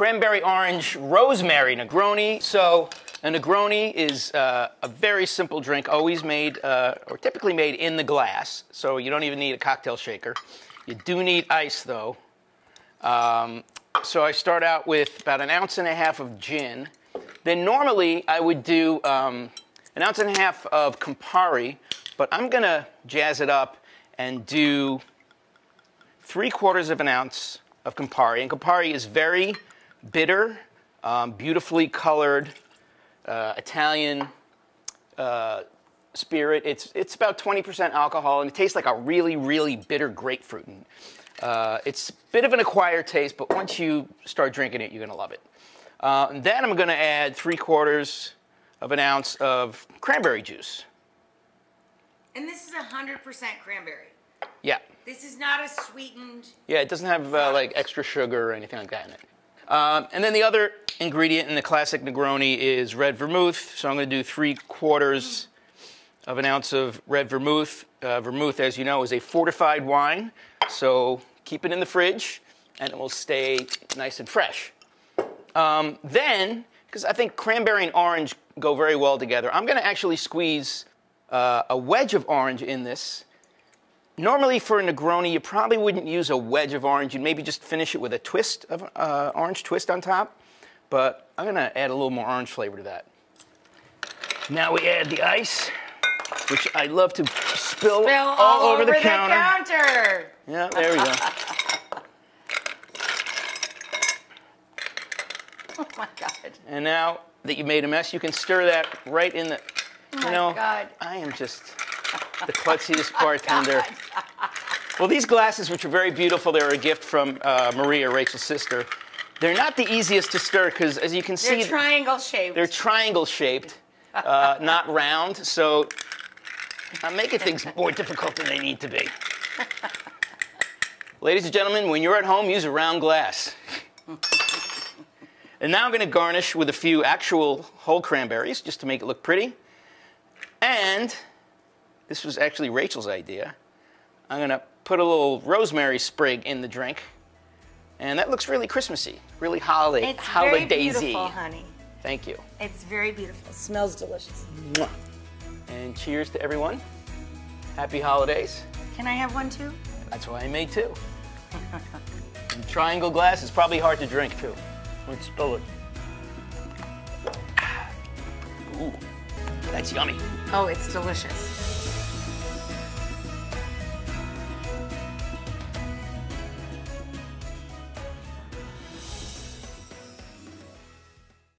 cranberry orange rosemary Negroni. So a Negroni is uh, a very simple drink, always made uh, or typically made in the glass. So you don't even need a cocktail shaker. You do need ice though. Um, so I start out with about an ounce and a half of gin. Then normally I would do um, an ounce and a half of Campari, but I'm gonna jazz it up and do three quarters of an ounce of Campari. And Campari is very bitter, um, beautifully colored uh, Italian uh, spirit. It's, it's about 20% alcohol, and it tastes like a really, really bitter grapefruit. And, uh, it's a bit of an acquired taste, but once you start drinking it, you're going to love it. Uh, and then I'm going to add three quarters of an ounce of cranberry juice. And this is 100% cranberry. Yeah. This is not a sweetened. Yeah, it doesn't have uh, like extra sugar or anything like that in it. Um, and then the other ingredient in the classic Negroni is red vermouth. So I'm going to do three quarters of an ounce of red vermouth. Uh, vermouth, as you know, is a fortified wine. So keep it in the fridge and it will stay nice and fresh. Um, then, because I think cranberry and orange go very well together, I'm going to actually squeeze uh, a wedge of orange in this. Normally for a Negroni, you probably wouldn't use a wedge of orange. You'd maybe just finish it with a twist of uh, orange twist on top. But I'm going to add a little more orange flavor to that. Now we add the ice, which I love to spill, Spill all, all over, the, counter. counter. Yeah, there we go. Oh my God. and now that you made a mess, you can stir that right in the. you my know, God. I am just the klutziest bartender. Well, these glasses, which are very beautiful, they're a gift from uh, Maria, Rachael's sister. They're not the easiest to stir because, as you can see, They're triangle shaped. they're triangle shaped, uh, not round. So I'm making things more difficult than they need to be. Ladies and gentlemen, when you're at home, use a round glass. and now I'm going to garnish with a few actual whole cranberries just to make it look pretty. And this was actually Rachael's idea. I'm going to put a little rosemary sprig in the drink. And that looks really Christmassy, really holiday, it's very holidaysy. beautiful, honey. Thank you. It's very beautiful. It smells delicious. Mwah. And cheers to everyone. Happy holidays. Can I have one too? That's why I made two. and triangle glass is probably hard to drink too. Let's spill it. Ooh, that's yummy. Oh, it's delicious.